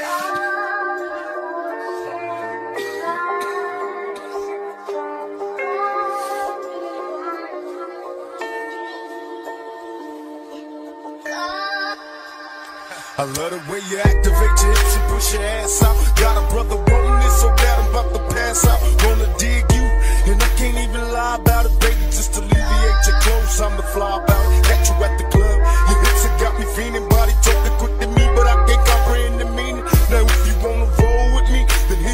I love the way you activate your hips and push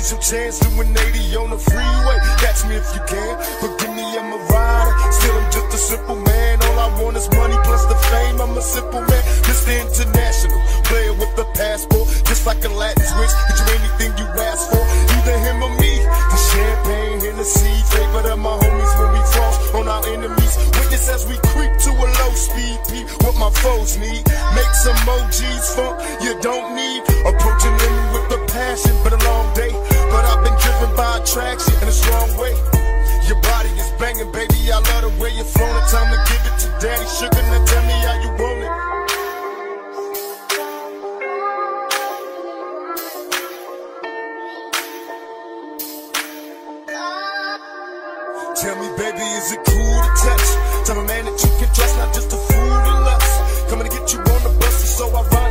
me, here's your chance an 80 on the freeway. Catch me if you can, forgive me, I'm a rider. Still, I'm just a simple man. All I want is money plus the fame. I'm a simple man, Mr. International. Player with a passport, just like a Latin switch. Get you anything you ask for, either him or me. The champagne, Hennessy, favorite of my homies when we cross on our enemies. Witness as we creep to a low speed, peep what my foes need. Make some OGs funk you don't need. Approaching them with a passion, but a long day. But I've been driven by attraction in a strong way. Your body is banging, baby. I love the way you're flowing. Time to give it to daddy. Sugar, now tell me how you want it. Tell me, baby, is it cool to touch? Tell a man that you can trust, not just a fool to lust. Coming to get you on the bus so ironic. Exotic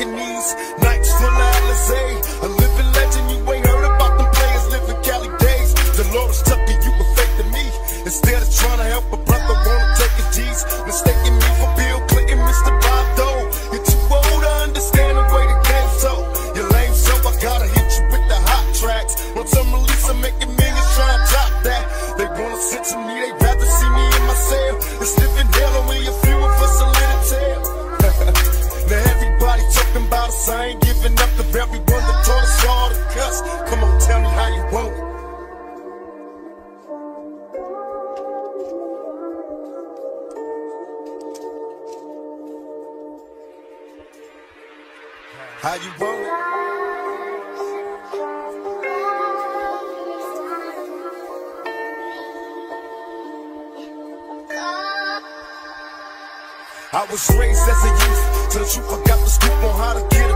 Cause the rockin' these nights full of Alizé. A living legend, you ain't heard about them players living Cali days. Is tucking you faith to me. Instead of trying to help a I ain't giving up the very one that taught us all to cuss. Come on, tell me how you want it. How you want it? I was raised as a youth till the truth I got the scoop on how to get.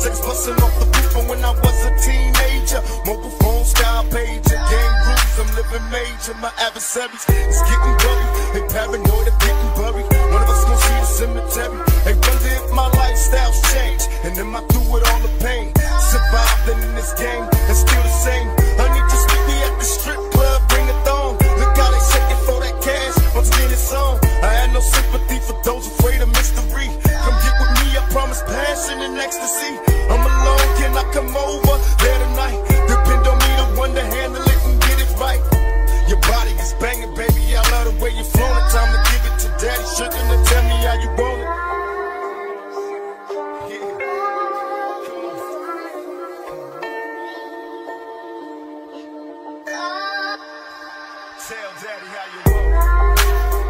Sex busting off the roof from when I was a teenager. Mobile phone style pager, game rules. I'm living major. My adversaries is getting buried. They paranoid of getting buried. One of us gon' see the cemetery. They wonder if my lifestyle's changed. And am I through with all the pain? Surviving in this game and still the same. Tell daddy how you it.